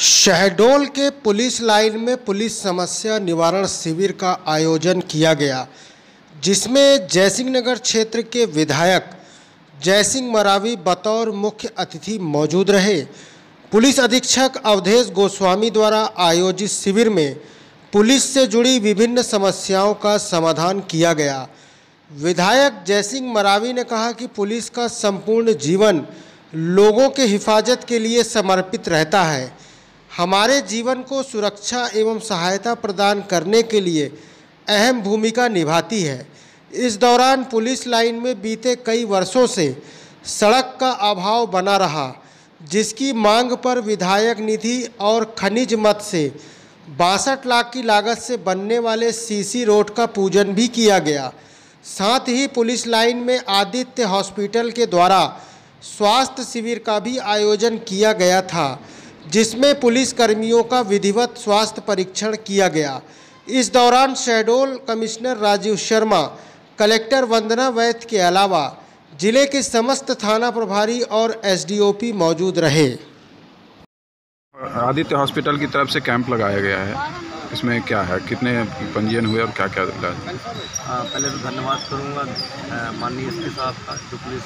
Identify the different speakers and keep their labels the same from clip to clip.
Speaker 1: शहडोल के police line में police समस्या निवारण शिविर का आयोजन किया गया, जिसमें जयसिंह नगर क्षेत्र के विधायक जयसिंह मरावी बतौर मुख्य अतिथि मौजूद रहे। पुलिस अधीक्षक अवधेश गोस्वामी द्वारा आयोजित शिविर में पुलिस से जुड़ी विभिन्न समस्याओं का समाधान किया गया। विधायक जयसिंह मरावी ने कहा कि पुलिस का संपूर्ण जीवन लोगों के हिफाजत के लिए समर्पित रहता है। हमारे जीवन को सुरक्षा एवं सहायता प्रदान करने के लिए अहम भूमिका निभाती है। इस दौरान पुलिस लाइन में बीते कई वर्षों से सड़क का अभाव बना रहा, जिसकी मांग पर विधायक निधि और खनिज मत से बासठ लाख की लागत से बनने वाले सीसी रोड का पूजन भी किया गया। साथ ही पुलिस लाइन में आदित्य हॉस्पिटल के द्वारा स्वास्थ्य शिविर का भी आयोजन किया गया था। जिसमें पुलिस कर्मियों का विधिवत स्वास्थ्य परीक्षण किया गया। इस दौरान शहडोल कमिश्नर राजीव शर्मा कलेक्टर वंदना वैद्य के अलावा ज़िले के समस्त थाना प्रभारी और एसडीओपी मौजूद रहे।
Speaker 2: आदित्य हॉस्पिटल की तरफ़ से कैंप लगाया गया है। इसमें क्या है? कितने पंजीयन हुए और क्या क्या
Speaker 3: पहले तो धन्यवाद करूँगा माननीय एस पी साहब का जो पुलिस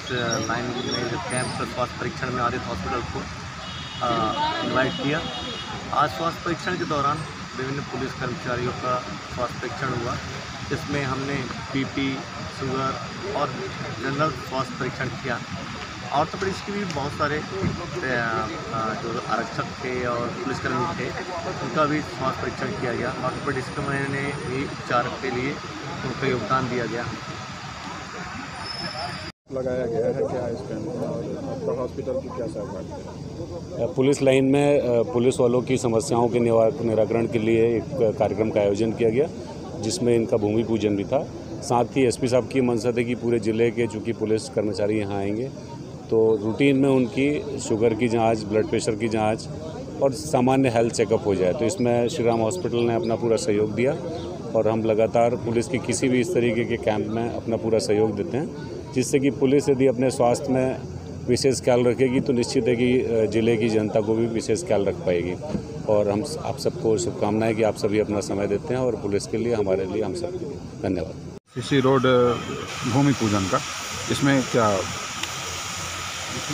Speaker 3: लाइन में कैंप स्वास्थ्य परीक्षण में आदित्य हॉस्पिटल को। इन्वाइट किया। आज स्वास्थ्य परीक्षण के दौरान विभिन्न पुलिस कर्मचारियों का स्वास्थ्य परीक्षण हुआ। इसमें हमने पीपी शुगर और जनरल स्वास्थ्य परीक्षण किया। ऑर्थोपेडिक्स के भी बहुत सारे जो आरक्षक थे और पुलिसकर्मी थे, उनका भी स्वास्थ्य परीक्षण किया गया। ऑर्थोपेडिक्स के मैंने भी उपचार के लिए उनका योगदान दिया गया।
Speaker 2: लगाया गया है क्या इसका हॉस्पिटल की क्या सहभागिता
Speaker 4: पुलिस लाइन में पुलिस वालों की समस्याओं के निराकरण के लिए एक कार्यक्रम का आयोजन किया गया, जिसमें इनका भूमि पूजन भी था। साथ ही एसपी साहब की मनसा थी कि पूरे ज़िले के, चूँकि पुलिस कर्मचारी यहाँ आएँगे तो रूटीन में उनकी शुगर की जाँच ब्लड प्रेशर की जाँच और सामान्य हेल्थ चेकअप हो जाए तो इसमें श्री राम हॉस्पिटल ने अपना पूरा सहयोग दिया और हम लगातार पुलिस की किसी भी इस तरीके के कैंप में अपना पूरा सहयोग देते हैं। जिससे कि पुलिस यदि अपने स्वास्थ्य में विशेष ख्याल रखेगी तो निश्चित है कि ज़िले की जनता को भी विशेष ख्याल रख पाएगी। और हम आप सबको शुभकामनाएँ कि आप सभी अपना समय देते हैं और पुलिस के लिए हमारे लिए हम सबके लिए। धन्यवाद।
Speaker 2: इसी रोड भूमि पूजन का इसमें क्या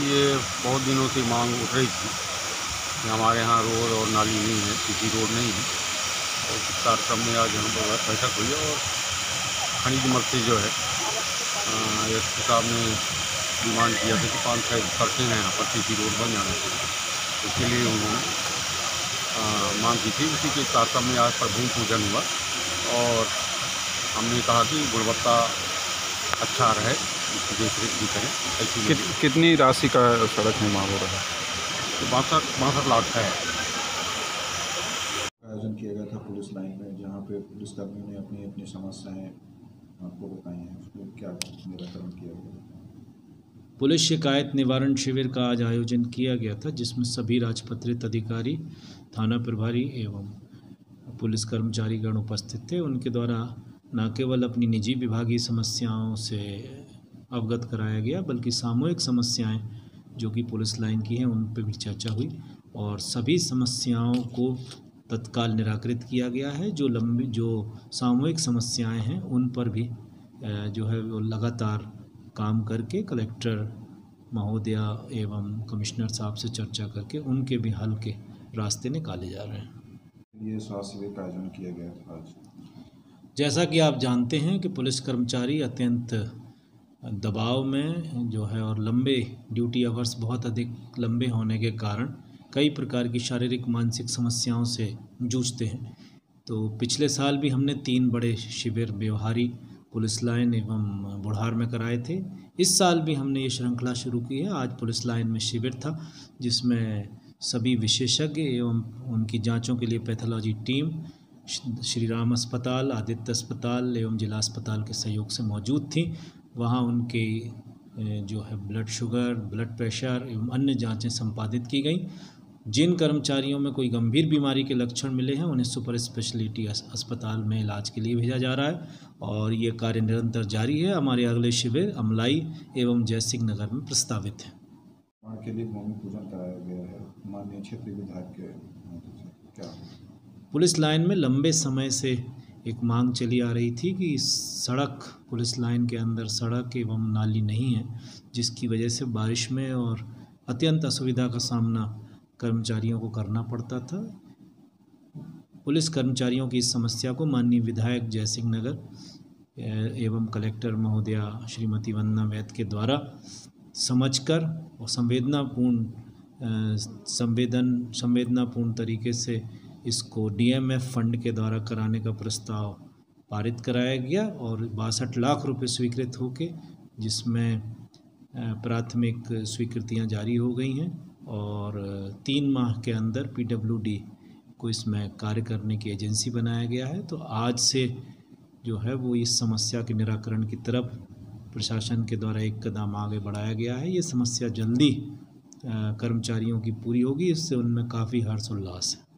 Speaker 5: ये बहुत दिनों से मांग उठ रही थी कि हमारे यहाँ रोड और नाली नहीं है किसी रोड नहीं है। और कार्यक्रम में आज हम बैठक हुई और खनिज मक्ति जो है एस पी साहब ने डिमांड किया था कि पाँच छः सड़कें हैं यहाँ पर सी रोड बन जाना चाहिए। उसके लिए उन्होंने मांग की थी। उसी के साथ साथ में आज पर भूमि पूजन हुआ और हमने कहा कि गुणवत्ता अच्छा रहे देख रेख भी करें ऐसी
Speaker 2: कित, कितनी राशि का सड़क निर्माण हो रहा है?
Speaker 5: तो बासठ बासठ लाख है।
Speaker 6: आयोजन किया गया था पुलिस लाइन में जहाँ पे पुलिसकर्मियों ने अपनी अपनी समस्याएँ
Speaker 7: पुलिस शिकायत निवारण शिविर का आज आयोजन किया गया था, जिसमें सभी राजपत्रित अधिकारी, थाना प्रभारी एवं पुलिस कर्मचारीगण उपस्थित थे। उनके द्वारा न केवल अपनी निजी विभागीय समस्याओं से अवगत कराया गया, बल्कि सामूहिक समस्याएँ जो कि पुलिस लाइन की हैं, उन पर भी चर्चा हुई और सभी समस्याओं को तत्काल निराकृत किया गया है। जो लंबी जो सामूहिक समस्याएँ हैं उन पर भी जो है वो लगातार काम करके कलेक्टर महोदया एवं कमिश्नर साहब से चर्चा करके उनके भी हल के रास्ते निकाले जा रहे हैं।
Speaker 6: ये स्वास्थ्य शिविर का आयोजन किया गया था आज।
Speaker 7: जैसा कि आप जानते हैं कि पुलिस कर्मचारी अत्यंत दबाव में जो है और लंबे ड्यूटी आवर्स बहुत अधिक लंबे होने के कारण कई प्रकार की शारीरिक, मानसिक समस्याओं से जूझते हैं। तो पिछले साल भी हमने तीन बड़े शिविर व्यवहारी पुलिस लाइन एवं बुढ़ार में कराए थे। इस साल भी हमने ये श्रृंखला शुरू की है। आज पुलिस लाइन में शिविर था, जिसमें सभी विशेषज्ञ एवं उनकी जांचों के लिए पैथोलॉजी टीम, श्री राम अस्पताल, आदित्य अस्पताल एवं जिला अस्पताल के सहयोग से मौजूद थी। वहाँ उनके जो है, ब्लड शुगर, ब्लड प्रेशर एवं अन्य जांचें संपादित की गई। जिन कर्मचारियों में कोई गंभीर बीमारी के लक्षण मिले हैं उन्हें सुपर स्पेशलिटी अस्पताल में इलाज के लिए भेजा जा रहा है और ये कार्य निरंतर जारी है। हमारे अगले शिविर अमलाई एवं जयसिंह नगर में प्रस्तावित है।
Speaker 6: के लिए भूमि पूजन कराया गया है। माननीय क्षेत्रीय विधायक के क्या?
Speaker 7: पुलिस लाइन में लंबे समय से एक मांग चली आ रही थी कि सड़क पुलिस लाइन के अंदर सड़क एवं नाली नहीं है जिसकी वजह से बारिश में और अत्यंत असुविधा का सामना कर्मचारियों को करना पड़ता था। पुलिस कर्मचारियों की इस समस्या को माननीय विधायक जयसिंह नगर एवं कलेक्टर महोदया श्रीमती वंदना वैद के द्वारा समझकर और संवेदनापूर्ण संवेदन, संवेदनापूर्ण तरीके से इसको डीएमएफ फंड के द्वारा कराने का प्रस्ताव पारित कराया गया और बासठ लाख रुपए स्वीकृत होके जिसमें प्राथमिक स्वीकृतियाँ जारी हो गई हैं। और तीन माह के अंदर पीडब्ल्यूडी को इसमें कार्य करने की एजेंसी बनाया गया है। तो आज से जो है वो इस समस्या के निराकरण की तरफ़ प्रशासन के द्वारा एक कदम आगे बढ़ाया गया है। ये समस्या जल्दी कर्मचारियों की पूरी होगी, इससे उनमें काफ़ी हर्ष उल्लास है।